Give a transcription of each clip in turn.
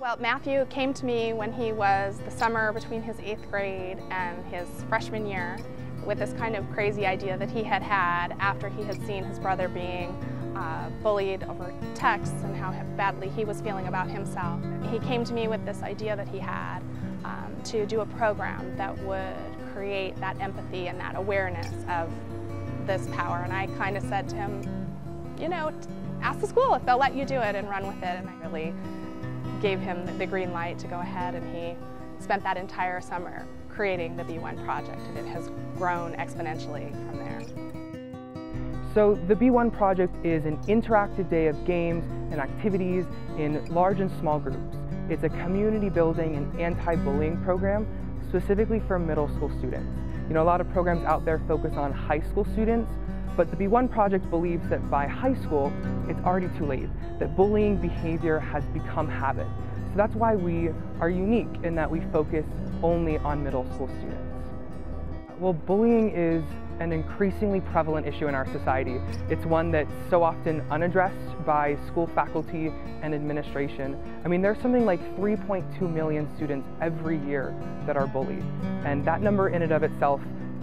Well, Matthew came to me when he was the summer between his eighth grade and his freshman year with this kind of crazy idea that he had had after he had seen his brother being uh, bullied over texts and how badly he was feeling about himself. He came to me with this idea that he had um, to do a program that would create that empathy and that awareness of this power. And I kind of said to him, you know, ask the school if they'll let you do it and run with it. And I really gave him the green light to go ahead and he spent that entire summer creating the Be ONE project and it has grown exponentially from there. So the Be ONE project is an interactive day of games and activities in large and small groups. It's a community building and anti-bullying program specifically for middle school students. You know, a lot of programs out there focus on high school students, but the Be ONE Project believes that by high school, it's already too late, that bullying behavior has become habit. So that's why we are unique in that we focus only on middle school students. Well, bullying is an increasingly prevalent issue in our society. It's one that's so often unaddressed by school faculty and administration. I mean, there's something like 3.2 million students every year that are bullied. And that number in and of itself,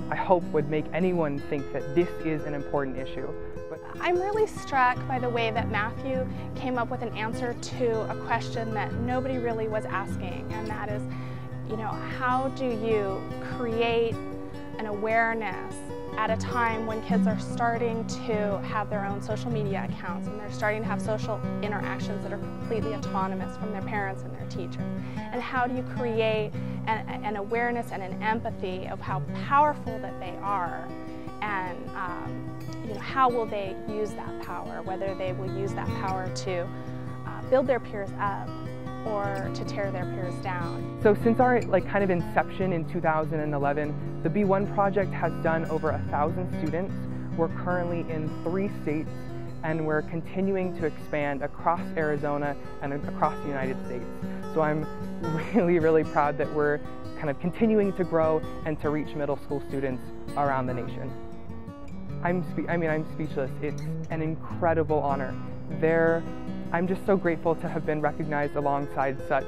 I hope would make anyone think that this is an important issue. But I'm really struck by the way that Matthew came up with an answer to a question that nobody really was asking, and that is, you know, how do you create an awareness at a time when kids are starting to have their own social media accounts and they're starting to have social interactions that are completely autonomous from their parents and their teachers. And how do you create an, an awareness and an empathy of how powerful that they are and um, you know, how will they use that power, whether they will use that power to uh, build their peers up or to tear their peers down. So since our like kind of inception in 2011, the Be ONE project has done over a thousand students. We're currently in three states and we're continuing to expand across Arizona and across the United States. So I'm really, really proud that we're kind of continuing to grow and to reach middle school students around the nation. I'm, I mean, I'm speechless. It's an incredible honor. There I'm just so grateful to have been recognized alongside such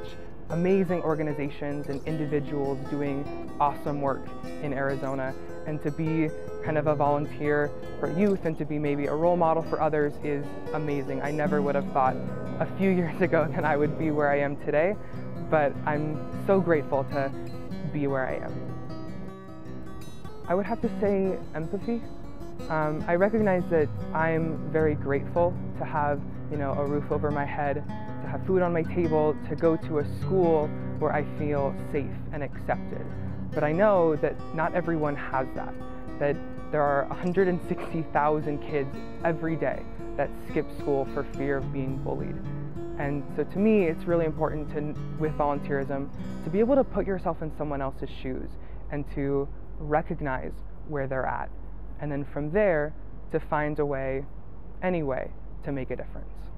amazing organizations and individuals doing awesome work in Arizona and to be kind of a volunteer for youth and to be maybe a role model for others is amazing. I never would have thought a few years ago that I would be where I am today, but I'm so grateful to be where I am. I would have to say empathy. Um, I recognize that I'm very grateful to have, you know, a roof over my head, to have food on my table, to go to a school where I feel safe and accepted. But I know that not everyone has that, that there are 160,000 kids every day that skip school for fear of being bullied. And so to me, it's really important to, with volunteerism to be able to put yourself in someone else's shoes and to recognize where they're at and then from there to find a way, any way, to make a difference.